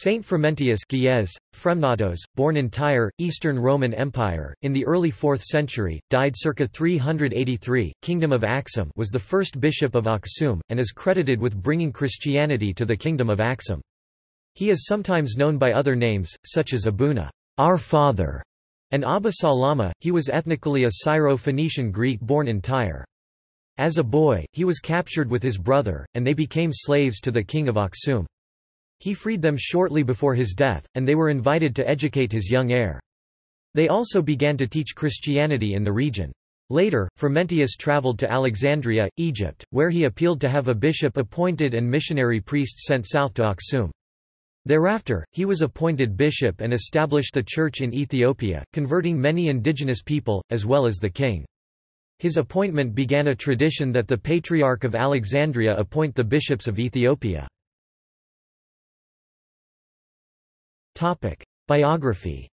Saint Frumentius Ge'ez, Fremnatos, born in Tyre, Eastern Roman Empire, in the early 4th century, died circa 383, Kingdom of Axum was the first bishop of Aksum, and is credited with bringing Christianity to the Kingdom of Axum. He is sometimes known by other names, such as Abuna our Father", and Abba Salama. He was ethnically a Syro-Phoenician Greek born in Tyre. As a boy, he was captured with his brother, and they became slaves to the king of Aksum. He freed them shortly before his death, and they were invited to educate his young heir. They also began to teach Christianity in the region. Later, Frumentius traveled to Alexandria, Egypt, where he appealed to have a bishop appointed and missionary priests sent south to Aksum. Thereafter, he was appointed bishop and established the church in Ethiopia, converting many indigenous people, as well as the king. His appointment began a tradition that the Patriarch of Alexandria appoint the bishops of Ethiopia. Biography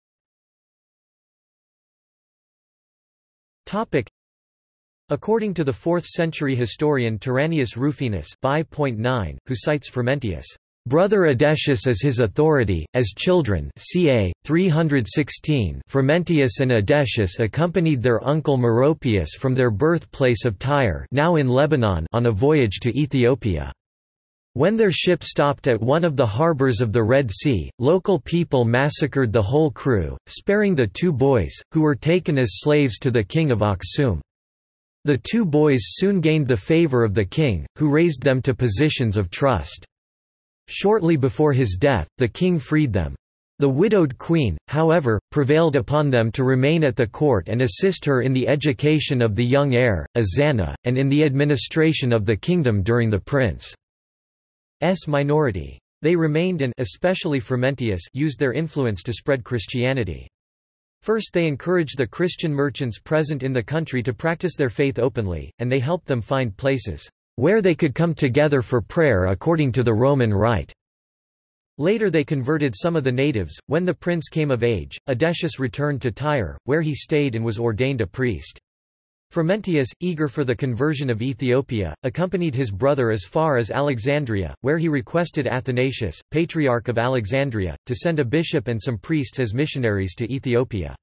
According to the 4th-century historian Tyrannius Rufinus who cites Frumentius' Brother Adesius as his authority, as children ca. 316 Frumentius and Adesius accompanied their uncle Meropius from their birthplace of Tyre now in Lebanon on a voyage to Ethiopia. When their ship stopped at one of the harbors of the Red Sea, local people massacred the whole crew, sparing the two boys, who were taken as slaves to the king of Aksum. The two boys soon gained the favor of the king, who raised them to positions of trust. Shortly before his death, the king freed them. The widowed queen, however, prevailed upon them to remain at the court and assist her in the education of the young heir, Azana, and in the administration of the kingdom during the prince. S minority. They remained and especially Frumentius used their influence to spread Christianity. First they encouraged the Christian merchants present in the country to practice their faith openly, and they helped them find places where they could come together for prayer according to the Roman rite. Later they converted some of the natives. When the prince came of age, Adesius returned to Tyre, where he stayed and was ordained a priest. Frumentius, eager for the conversion of Ethiopia, accompanied his brother as far as Alexandria, where he requested Athanasius, Patriarch of Alexandria, to send a bishop and some priests as missionaries to Ethiopia.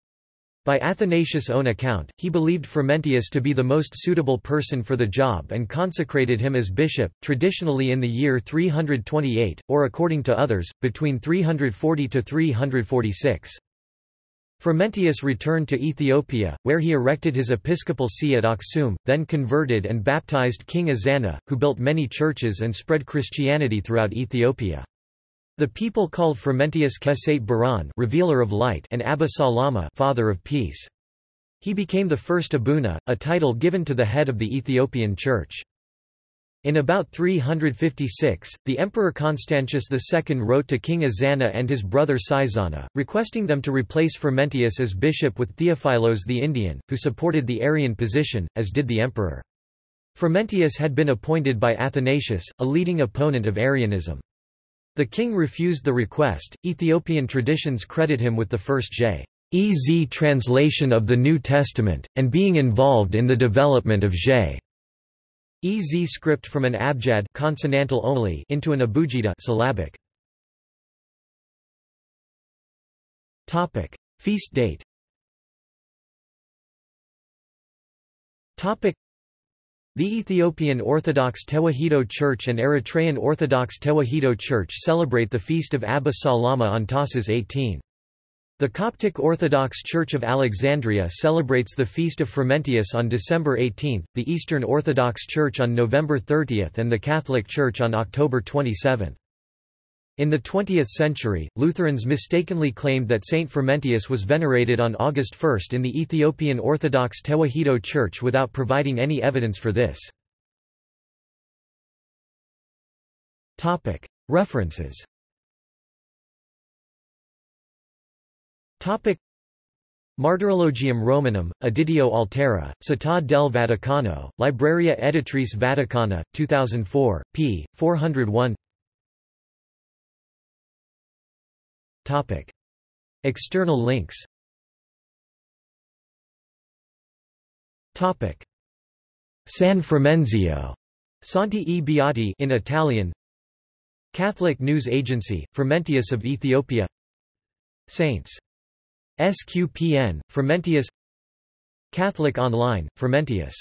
By Athanasius' own account, he believed Frumentius to be the most suitable person for the job and consecrated him as bishop, traditionally in the year 328, or according to others, between 340 to 346. Frumentius returned to Ethiopia, where he erected his episcopal see at Aksum, then converted and baptized King Azana, who built many churches and spread Christianity throughout Ethiopia. The people called Frumentius Kesate Birhan revealer of light and Abba Salama father of peace. He became the first Abuna, a title given to the head of the Ethiopian Church. In about 356, the Emperor Constantius II wrote to King Azana and his brother Saizana, requesting them to replace Frumentius as bishop with Theophilos the Indian, who supported the Arian position, as did the emperor. Frumentius had been appointed by Athanasius, a leading opponent of Arianism. The king refused the request. Ethiopian traditions credit him with the first J.E.Z. translation of the New Testament, and being involved in the development of J. EZ script from an abjad consonantal only into an abugida syllabic. Topic: Feast date. Topic: The Ethiopian Orthodox Tewahedo Church and Eritrean Orthodox Tewahedo Church celebrate the feast of Abba Salama on Tahsas 18. The Coptic Orthodox Church of Alexandria celebrates the Feast of Frumentius on December 18, the Eastern Orthodox Church on November 30 and the Catholic Church on October 27. In the 20th century, Lutherans mistakenly claimed that Saint Frumentius was venerated on August 1 in the Ethiopian Orthodox Tewahedo Church without providing any evidence for this. References Topic Martyrologium Romanum, Editio Altera, Città del Vaticano, Libreria Editrice Vaticana, 2004, p. 401 Topic. External links Topic. San Frumenzio, Santi e Beati in Italian Catholic News Agency, Frumentius of Ethiopia Saints. SQPN, Frumentius Catholic Online, Frumentius